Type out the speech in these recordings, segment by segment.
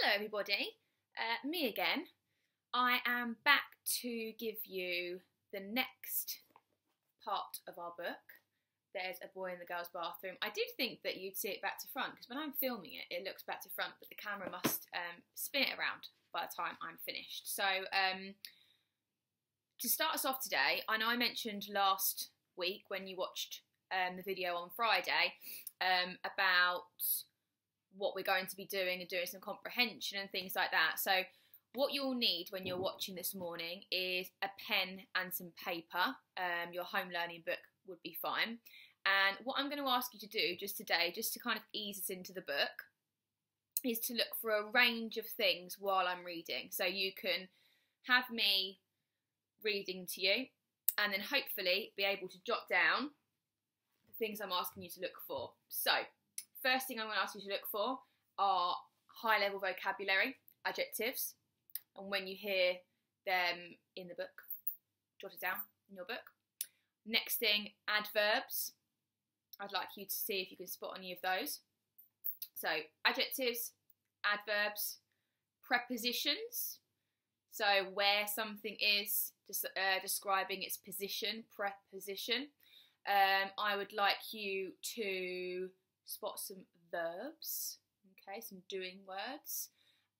Hello, everybody. Uh, me again. I am back to give you the next part of our book. There's a boy in the girls' bathroom. I did think that you'd see it back to front because when I'm filming it, it looks back to front, but the camera must um, spin it around by the time I'm finished. So, um, to start us off today, I know I mentioned last week when you watched um, the video on Friday um, about what we're going to be doing and doing some comprehension and things like that. So, what you'll need when you're watching this morning is a pen and some paper. Um, your home learning book would be fine. And what I'm going to ask you to do just today, just to kind of ease us into the book, is to look for a range of things while I'm reading. So you can have me reading to you and then hopefully be able to jot down the things I'm asking you to look for. So, first thing I'm going to ask you to look for are high level vocabulary, adjectives, and when you hear them in the book, jot it down in your book. Next thing, adverbs. I'd like you to see if you can spot any of those. So, adjectives, adverbs, prepositions. So, where something is, just uh, describing its position, preposition. Um, I would like you to spot some verbs, okay, some doing words.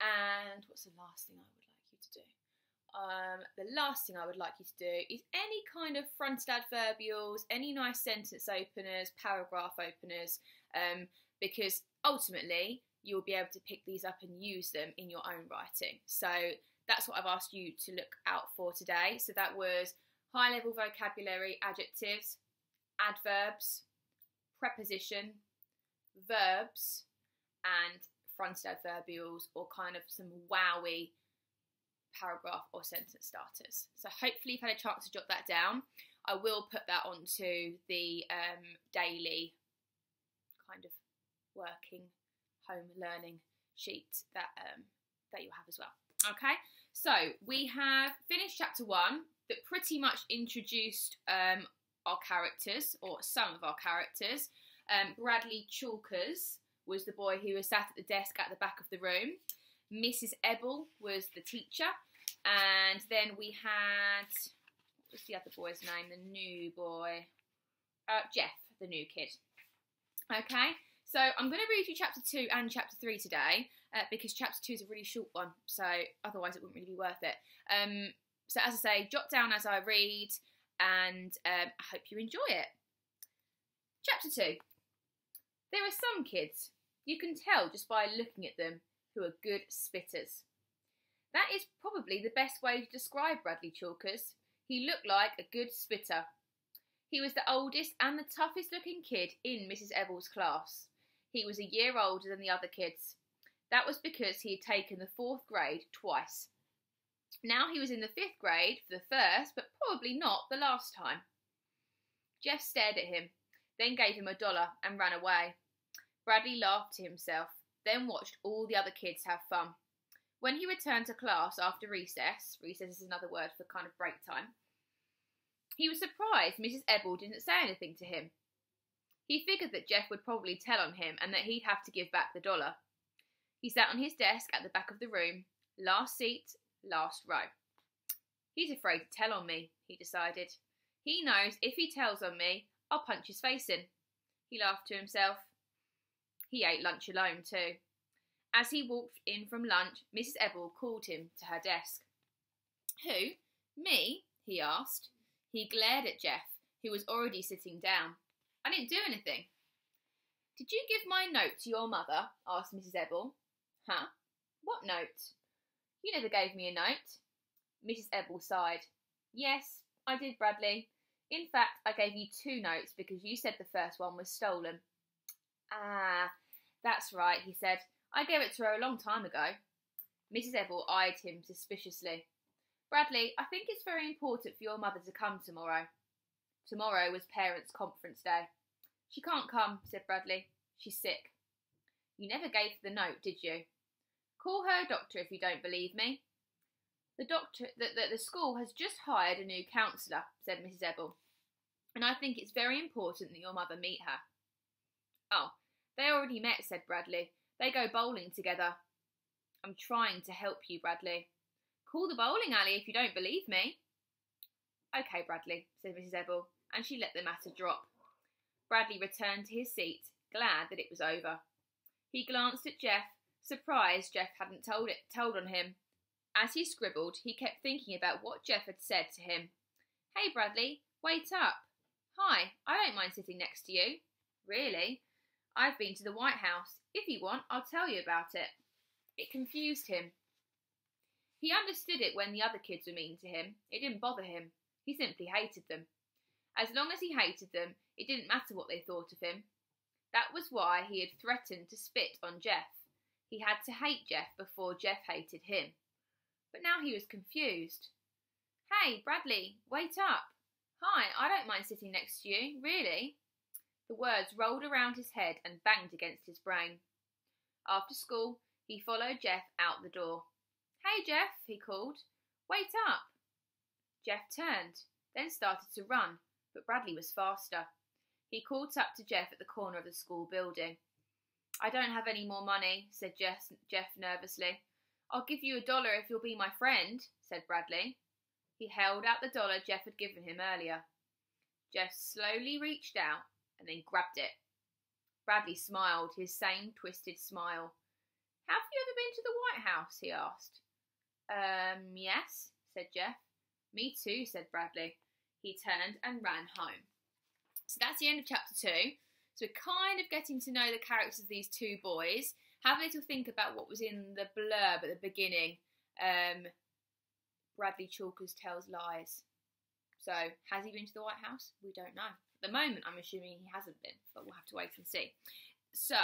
And what's the last thing I would like you to do? Um, the last thing I would like you to do is any kind of fronted adverbials, any nice sentence openers, paragraph openers, um, because ultimately you'll be able to pick these up and use them in your own writing. So that's what I've asked you to look out for today. So that was high level vocabulary, adjectives, adverbs, preposition, verbs, and fronted adverbials or kind of some wowy paragraph or sentence starters. So hopefully you've had a chance to jot that down. I will put that onto the um, daily kind of working home learning sheet that um, that you'll have as well. Okay, so we have finished chapter one that pretty much introduced um, our characters or some of our characters. Um, Bradley Chalkers was the boy who was sat at the desk at the back of the room. Mrs. Ebbel was the teacher, and then we had what's the other boy's name? The new boy, uh, Jeff, the new kid. Okay, so I'm going to read you chapter two and chapter three today uh, because chapter two is a really short one, so otherwise it wouldn't really be worth it. Um, so as I say, jot down as I read, and um, I hope you enjoy it. Chapter two. There are some kids you can tell just by looking at them who are good spitters. That is probably the best way to describe Bradley Chalkers. He looked like a good spitter. He was the oldest and the toughest looking kid in Mrs. Ebbel's class. He was a year older than the other kids. That was because he had taken the fourth grade twice. Now he was in the fifth grade for the first, but probably not the last time. Jeff stared at him, then gave him a dollar and ran away. Bradley laughed to himself, then watched all the other kids have fun. When he returned to class after recess, recess is another word for kind of break time, he was surprised Mrs. Ebbel didn't say anything to him. He figured that Jeff would probably tell on him and that he'd have to give back the dollar. He sat on his desk at the back of the room, last seat, last row. He's afraid to tell on me, he decided. He knows if he tells on me, I'll punch his face in. He laughed to himself. He ate lunch alone, too. As he walked in from lunch, Mrs. Ebbel called him to her desk. Who? Me? he asked. He glared at Jeff, who was already sitting down. I didn't do anything. Did you give my note to your mother? asked Mrs. Ebbel. Huh? What note? You never gave me a note. Mrs. Ebbel sighed. Yes, I did, Bradley. In fact, I gave you two notes because you said the first one was stolen. Ah, that's right, he said. I gave it to her a long time ago. Mrs. Ebbel eyed him suspiciously. Bradley, I think it's very important for your mother to come tomorrow. Tomorrow was parents' conference day. She can't come, said Bradley. She's sick. You never gave her the note, did you? Call her doctor if you don't believe me. The doctor that the, the school has just hired a new counsellor, said Mrs. Ebbel, and I think it's very important that your mother meet her. Oh, they already met, said Bradley. They go bowling together. I'm trying to help you, Bradley. Call the bowling alley if you don't believe me. OK, Bradley, said Mrs. Ebbel, and she let the matter drop. Bradley returned to his seat, glad that it was over. He glanced at Jeff, surprised Jeff hadn't told it told on him. As he scribbled, he kept thinking about what Jeff had said to him. Hey, Bradley, wait up. Hi, I don't mind sitting next to you. Really? I've been to the White House. If you want, I'll tell you about it. It confused him. He understood it when the other kids were mean to him. It didn't bother him. He simply hated them. As long as he hated them, it didn't matter what they thought of him. That was why he had threatened to spit on Jeff. He had to hate Jeff before Jeff hated him. But now he was confused. Hey, Bradley, wait up. Hi, I don't mind sitting next to you, really. The words rolled around his head and banged against his brain. After school, he followed Jeff out the door. Hey, Jeff, he called. Wait up. Jeff turned, then started to run, but Bradley was faster. He caught up to Jeff at the corner of the school building. I don't have any more money, said Jeff, Jeff nervously. I'll give you a dollar if you'll be my friend, said Bradley. He held out the dollar Jeff had given him earlier. Jeff slowly reached out and then grabbed it. Bradley smiled, his same twisted smile. Have you ever been to the White House? he asked. Um, yes, said Jeff. Me too, said Bradley. He turned and ran home. So that's the end of chapter two. So we're kind of getting to know the characters of these two boys. Have a little think about what was in the blurb at the beginning. Um, Bradley Chalkers tells lies. So has he been to the White House? We don't know. The moment, I'm assuming he hasn't been, but we'll have to wait and see. So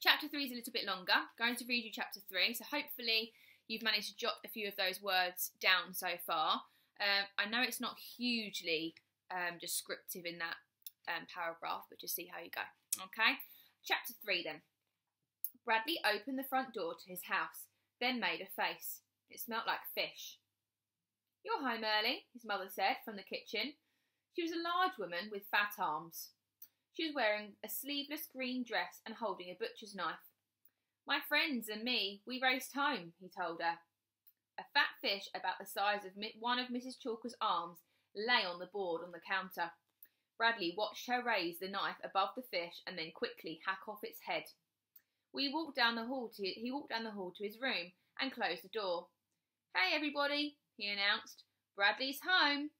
chapter three is a little bit longer. I'm Going to read you chapter three. So hopefully you've managed to jot a few of those words down so far. Um, I know it's not hugely um, descriptive in that um, paragraph, but just see how you go. Okay, chapter 3 then. Bradley opened the front door to his house, then made a face. It smelt like fish. You're home early, his mother said from the kitchen. She was a large woman with fat arms. She was wearing a sleeveless green dress and holding a butcher's knife. My friends and me, we raced home, he told her. A fat fish about the size of one of Mrs. Chalker's arms lay on the board on the counter. Bradley watched her raise the knife above the fish and then quickly hack off its head. We walked down the hall to he walked down the hall to his room and closed the door. Hey everybody, he announced. Bradley's home.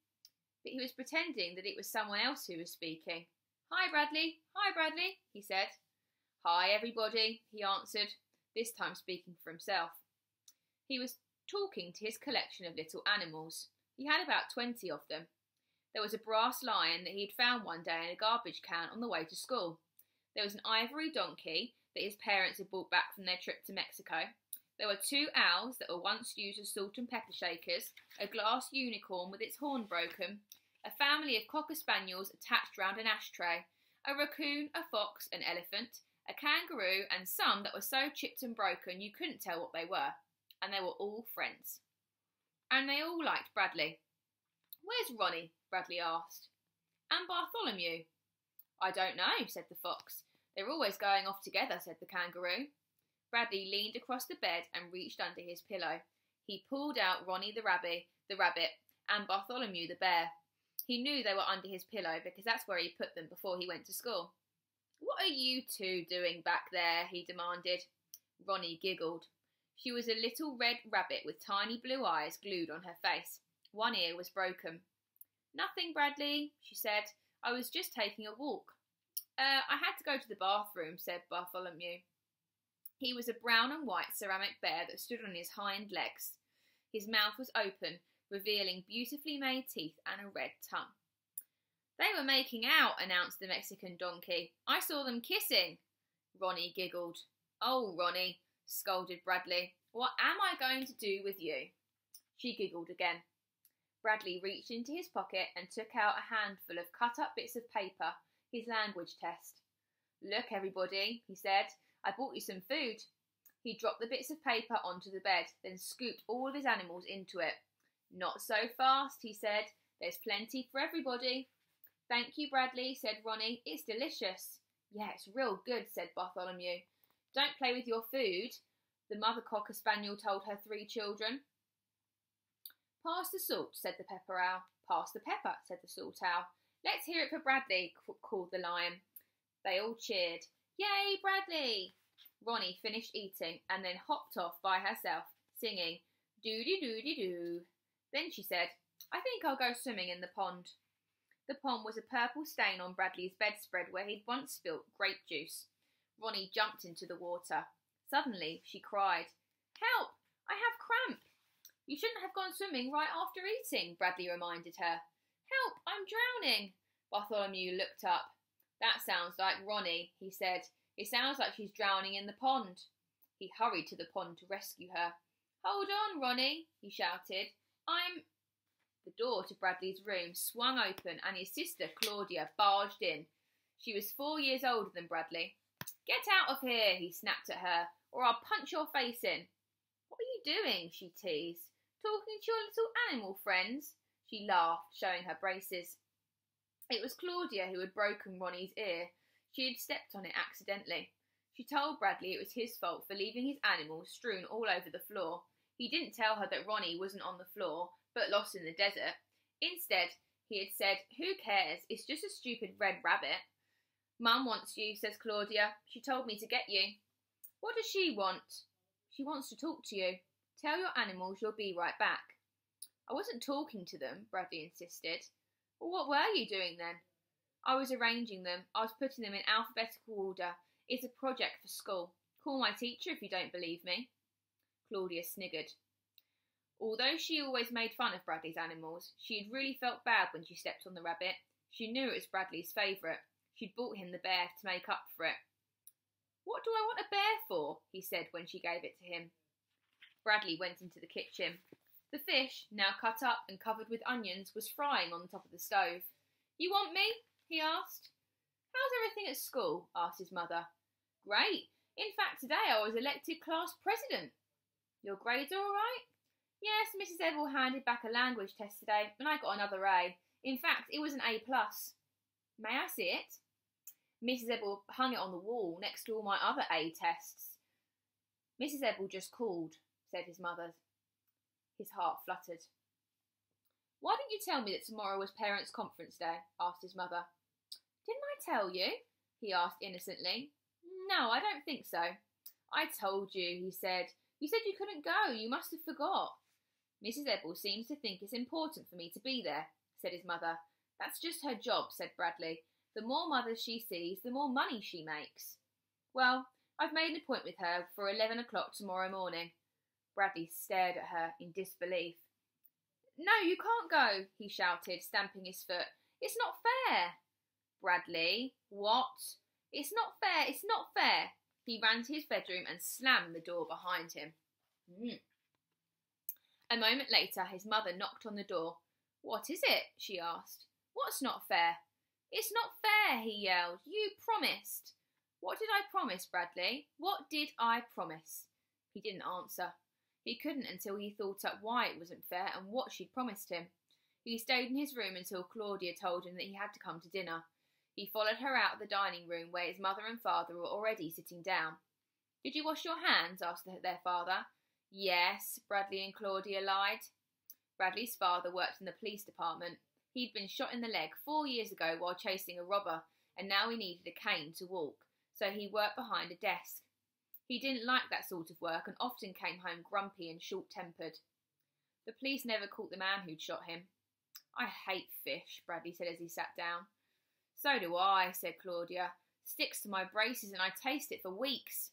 But he was pretending that it was someone else who was speaking. Hi Bradley, hi Bradley, he said. Hi, everybody, he answered, this time speaking for himself. He was talking to his collection of little animals. He had about twenty of them. There was a brass lion that he had found one day in a garbage can on the way to school. There was an ivory donkey that his parents had brought back from their trip to Mexico. There were two owls that were once used as salt and pepper shakers, a glass unicorn with its horn broken, a family of cocker spaniels attached round an ashtray, a raccoon, a fox, an elephant, a kangaroo, and some that were so chipped and broken you couldn't tell what they were. And they were all friends. And they all liked Bradley. Where's Ronnie? Bradley asked. And Bartholomew? I don't know, said the fox. They're always going off together, said the kangaroo. Bradley leaned across the bed and reached under his pillow. He pulled out Ronnie the rabbit, the rabbit, and Bartholomew the bear. He knew they were under his pillow because that's where he put them before he went to school. What are you two doing back there? he demanded. Ronnie giggled. She was a little red rabbit with tiny blue eyes glued on her face. One ear was broken. Nothing, Bradley, she said. I was just taking a walk. Uh, I had to go to the bathroom, said Bartholomew. He was a brown and white ceramic bear that stood on his hind legs. His mouth was open, revealing beautifully made teeth and a red tongue. They were making out, announced the Mexican donkey. I saw them kissing. Ronnie giggled. Oh, Ronnie, scolded Bradley. What am I going to do with you? She giggled again. Bradley reached into his pocket and took out a handful of cut up bits of paper, his language test. Look, everybody, he said, I bought you some food. He dropped the bits of paper onto the bed, then scooped all of his animals into it. Not so fast, he said. There's plenty for everybody. Thank you, Bradley, said Ronnie. It's delicious. Yeah, it's real good, said Bartholomew. Don't play with your food. the mother cocker spaniel told her three children. Pass the salt, said the pepper owl. Pass the pepper, said the salt owl. Let's hear it for Bradley, called the lion. They all cheered. Yay, Bradley! Ronnie finished eating and then hopped off by herself, singing doody doody doo. Then she said, I think I'll go swimming in the pond. The pond was a purple stain on Bradley's bedspread where he'd once spilt grape juice. Ronnie jumped into the water. Suddenly, she cried, Help! I have cramp! You shouldn't have gone swimming right after eating, Bradley reminded her. Help! I'm drowning! Bartholomew looked up. That sounds like Ronnie, he said. It sounds like she's drowning in the pond. He hurried to the pond to rescue her. Hold on, Ronnie, he shouted. I'm. The door to Bradley's room swung open and his sister, Claudia, barged in. She was four years older than Bradley. Get out of here, he snapped at her, or I'll punch your face in. What are you doing? she teased. Talking to your little animal friends? She laughed, showing her braces. It was Claudia who had broken Ronnie's ear. She had stepped on it accidentally. She told Bradley it was his fault for leaving his animals strewn all over the floor. He didn't tell her that Ronnie wasn't on the floor, but lost in the desert. Instead, he had said, Who cares? It's just a stupid red rabbit. Mum wants you, says Claudia. She told me to get you. What does she want? She wants to talk to you. Tell your animals you'll be right back. I wasn't talking to them, Bradley insisted. Well, what were you doing then? I was arranging them. I was putting them in alphabetical order. It's a project for school. Call my teacher if you don't believe me. Claudia sniggered. Although she always made fun of Bradley's animals, she had really felt bad when she stepped on the rabbit. She knew it was Bradley's favourite. She'd bought him the bear to make up for it. What do I want a bear for? he said when she gave it to him. Bradley went into the kitchen. The fish, now cut up and covered with onions, was frying on the top of the stove. You want me? he asked. How's everything at school? asked his mother. Great. In fact, today I was elected class president. Your grades all right? Yes, Mrs. Ebbel handed back a language test today, and I got another A. In fact, it was an A plus. May I see it? Mrs. Ebbel hung it on the wall next to all my other A tests. Mrs. Ebbel just called, said his mother. His heart fluttered. Why didn't you tell me that tomorrow was parents' conference day? asked his mother. Didn't I tell you? he asked innocently. No, I don't think so. I told you, he said. You said you couldn't go. You must have forgot. Mrs. Ebbel seems to think it's important for me to be there, said his mother. That's just her job, said Bradley. The more mothers she sees, the more money she makes. Well, I've made an appointment with her for eleven o'clock tomorrow morning. Bradley stared at her in disbelief. No, you can't go, he shouted, stamping his foot. It's not fair. Bradley, what? It's not fair, it's not fair. He ran to his bedroom and slammed the door behind him. Mm. A moment later, his mother knocked on the door. What is it? she asked. What's not fair? It's not fair, he yelled. You promised. What did I promise, Bradley? What did I promise? He didn't answer. He couldn't until he thought up why it wasn't fair and what she'd promised him. He stayed in his room until Claudia told him that he had to come to dinner. He followed her out of the dining room where his mother and father were already sitting down. Did you wash your hands? asked their father. Yes, Bradley and Claudia lied. Bradley's father worked in the police department. He'd been shot in the leg four years ago while chasing a robber, and now he needed a cane to walk, so he worked behind a desk. He didn't like that sort of work and often came home grumpy and short tempered. The police never caught the man who'd shot him. I hate fish, Bradley said as he sat down. So do I, said Claudia. Sticks to my braces and I taste it for weeks.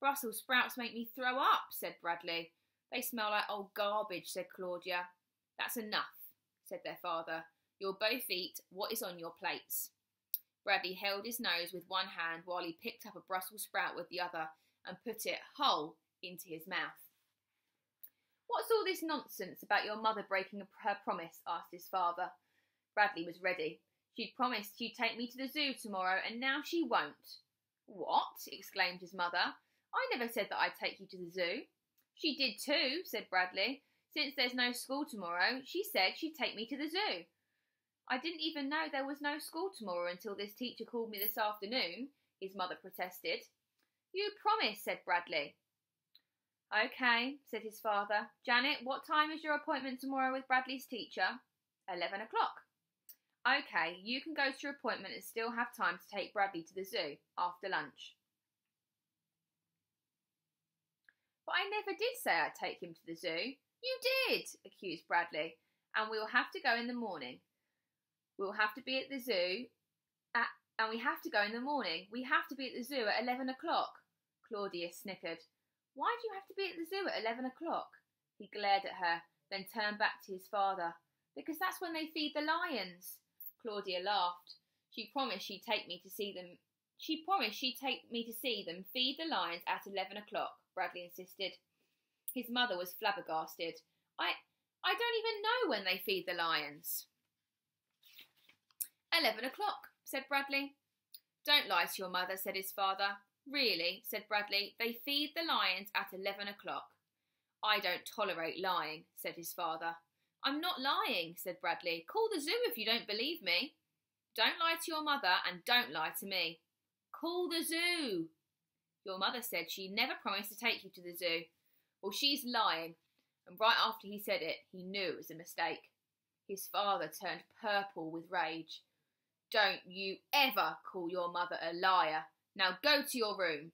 Brussels sprouts make me throw up, said Bradley. They smell like old garbage, said Claudia. That's enough, said their father. You'll both eat what is on your plates. Bradley held his nose with one hand while he picked up a Brussels sprout with the other and put it whole into his mouth. What's all this nonsense about your mother breaking her promise? asked his father. Bradley was ready. She'd promised she'd take me to the zoo tomorrow, and now she won't. What? exclaimed his mother. I never said that I'd take you to the zoo. She did too, said Bradley. Since there's no school tomorrow, she said she'd take me to the zoo. I didn't even know there was no school tomorrow until this teacher called me this afternoon, his mother protested. You promised, said Bradley. Okay, said his father. Janet, what time is your appointment tomorrow with Bradley's teacher? Eleven o'clock. Okay, you can go to your appointment and still have time to take Bradley to the zoo after lunch. But I never did say I'd take him to the zoo. You did, accused Bradley. And we will have to go in the morning. We will have to be at the zoo at, and we have to go in the morning. We have to be at the zoo at eleven o'clock. Claudia snickered. Why do you have to be at the zoo at eleven o'clock? He glared at her, then turned back to his father. Because that's when they feed the lions. Claudia laughed. She promised she'd take me to see them. She promised she'd take me to see them feed the lions at eleven o'clock. Bradley insisted. His mother was flabbergasted. I, I don't even know when they feed the lions. Eleven o'clock, said Bradley. Don't lie to your mother, said his father. Really, said Bradley, they feed the lions at eleven o'clock. I don't tolerate lying, said his father. I'm not lying, said Bradley. Call the zoo if you don't believe me. Don't lie to your mother and don't lie to me. Call the zoo. Your mother said she never promised to take you to the zoo. Well, she's lying. And right after he said it, he knew it was a mistake. His father turned purple with rage. Don't you ever call your mother a liar. Now go to your room.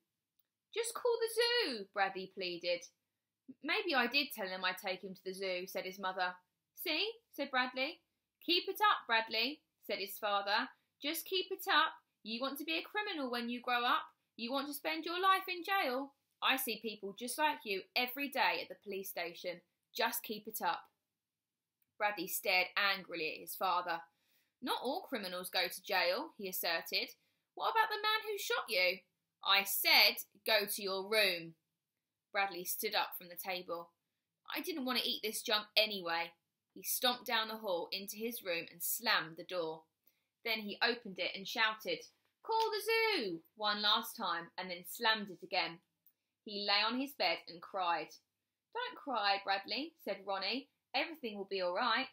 Just call the zoo, Bradley pleaded. Maybe I did tell him I'd take him to the zoo, said his mother. See, said Bradley. Keep it up, Bradley, said his father. Just keep it up. You want to be a criminal when you grow up. You want to spend your life in jail. I see people just like you every day at the police station. Just keep it up. Bradley stared angrily at his father. Not all criminals go to jail, he asserted. What about the man who shot you? I said, go to your room. Bradley stood up from the table. I didn't want to eat this junk anyway. He stomped down the hall into his room and slammed the door. Then he opened it and shouted, Call the zoo! one last time and then slammed it again. He lay on his bed and cried. Don't cry, Bradley, said Ronnie. Everything will be all right.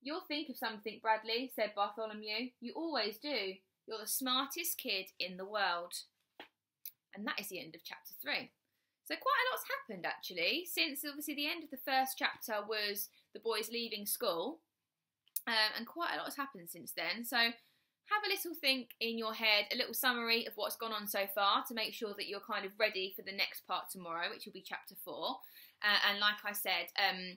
You'll think of something, Bradley, said Bartholomew. You always do. You're the smartest kid in the world. And that is the end of chapter three. So quite a lot's happened actually since obviously the end of the first chapter was the boys leaving school, um, and quite a lot has happened since then. So have a little think in your head, a little summary of what's gone on so far to make sure that you're kind of ready for the next part tomorrow, which will be chapter four. Uh, and like I said, um,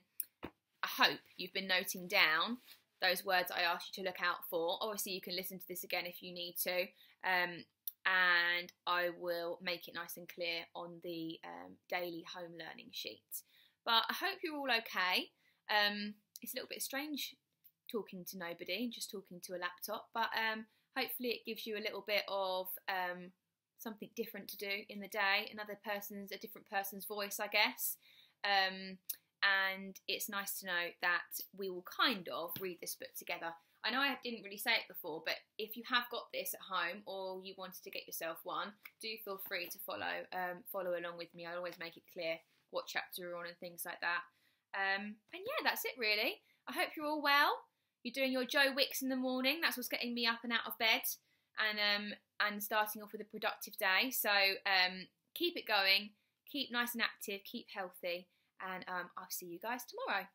I hope you've been noting down those words I asked you to look out for. Obviously, you can listen to this again if you need to. Um, and I will make it nice and clear on the um, daily home learning sheet. But I hope you're all okay. Um, it's a little bit strange talking to nobody, just talking to a laptop, but um, hopefully it gives you a little bit of um, something different to do in the day. Another person's, a different person's voice, I guess. And it's nice to know that we will kind of read this book together. I know I didn't really say it before, but if you have got this at home or you wanted to get yourself one, do feel free to follow um, follow along with me. I always make it clear what chapter we're on and things like that. Um, and yeah, that's it really. I hope you're all well. You're doing your Joe Wicks in the morning. That's what's getting me up and out of bed and um, and starting off with a productive day. So um, keep it going, keep nice and active, keep healthy, and um, I'll see you guys tomorrow.